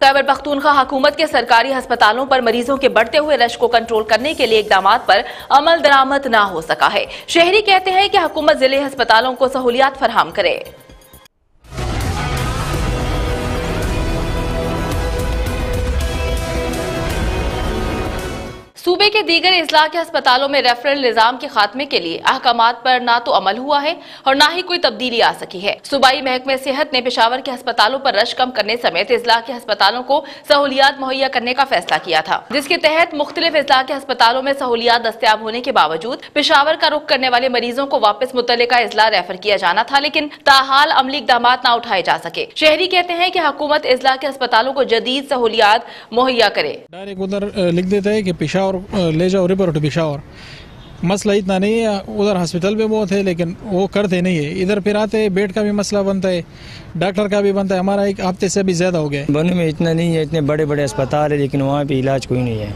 खैबर पख्तूनखा हुकूमत के सरकारी अस्पतालों पर मरीजों के बढ़ते हुए रश को कंट्रोल करने के लिए इकदाम पर अमल दरामद न हो सका है। शहरी कहते हैं कि हुकूमत ज़िले अस्पतालों को सहूलियात फराम करे। सूबे के दीगर इजला के अस्पतालों में रेफरल निज़ाम के खात्मे के लिए अहकाम पर ना तो अमल हुआ है और ना ही कोई तब्दीली आ सकी है। सूबाई महकमे सेहत ने पेशावर के अस्पतालों पर रश कम करने समेत इजला के अस्पतालों को सहूलियात मुहैया करने का फैसला किया था, जिसके तहत मुख्तलिफ़ इजला के अस्पतालों में सहूलियात दस्तियाब होने के बावजूद पेशावर का रुख करने वाले मरीजों को वापस मुतल इजला रेफर किया जाना था, लेकिन ताहाल अमली इकदाम न उठाए जा सके। शहरी कहते हैं की हुकूमत इजला के अस्पतालों को जदीद सहूलियात मुहैया करे। डायरेक्ट उधर लिख देता है कि Peshawar Leisure or Leisure or River to be shower मसला इतना नहीं है उधर हॉस्पिटल में बहुत है लेकिन वो करते नहीं है। इधर फिर आते बेड का भी मसला बनता है डॉक्टर का भी बनता है। हमारा एक हफ़्ते से भी ज़्यादा हो गया बनु में इतना नहीं है इतने बड़े बड़े अस्पताल है लेकिन वहाँ पे इलाज कोई नहीं है।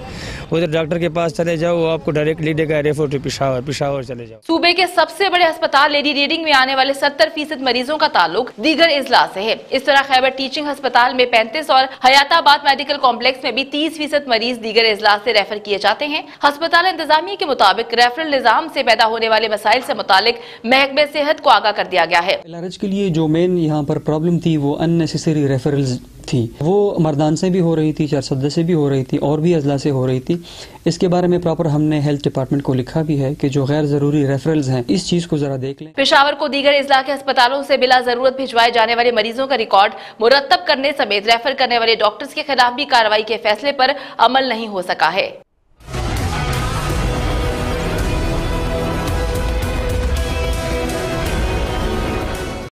उधर डॉक्टर के पास चले जाओ वो आपको डायरेक्ट देगा रेफर टू पिशावर पिशावर चले जाओ। सूबे के सबसे बड़े अस्पताल लेडी रीडिंग में आने वाले सत्तर फ़ीसद मरीजों का ताल्लुक दीगर इजला से है। इस तरह खैबर टीचिंग अस्पताल में पैंतीस और हयाताबाद मेडिकल कॉम्प्लेक्स में भी तीस फ़ीसद मरीज़ दीगर इजला से रेफर किए जाते हैं। अस्पताल इंतजामिया के मुताबिक रेफरल निज़ाम से पैदा होने वाले मसाइल से मुतालिक महकमे सेहत को आगाह कर दिया गया है। इलाज के लिए जो मेन यहाँ पर प्रॉब्लम थी वो अननेसेसरी रेफरल्स थी। वो मरदान से भी हो रही थी चार से भी हो रही थी और भी अजला से हो रही थी। इसके बारे में प्रॉपर हमने हेल्थ डिपार्टमेंट को लिखा भी है कि जो गैर ज़रूरी रेफरल्स हैं इस चीज़ को जरा देख लें। पेशावर को दीगर इजला के अस्पतालों से बिला ज़रूरत भिजवाए जाने वाले मरीजों का रिकॉर्ड मुरतब करने समेत रेफर करने वाले डॉक्टर्स के खिलाफ भी कार्रवाई के फैसले पर अमल नहीं हो सका है।